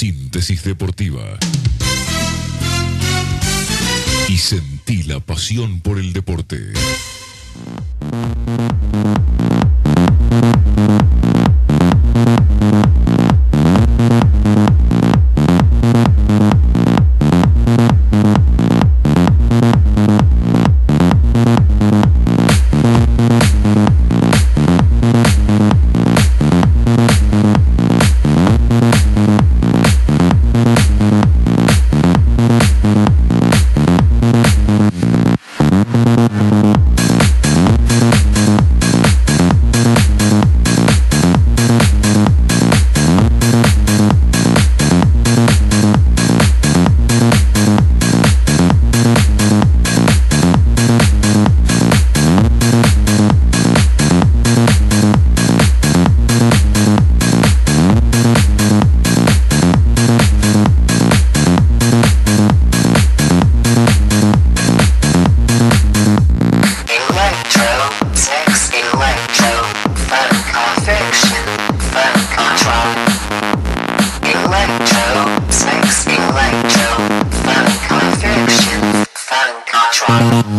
Síntesis deportiva. Y sentí la pasión por el deporte. Bye.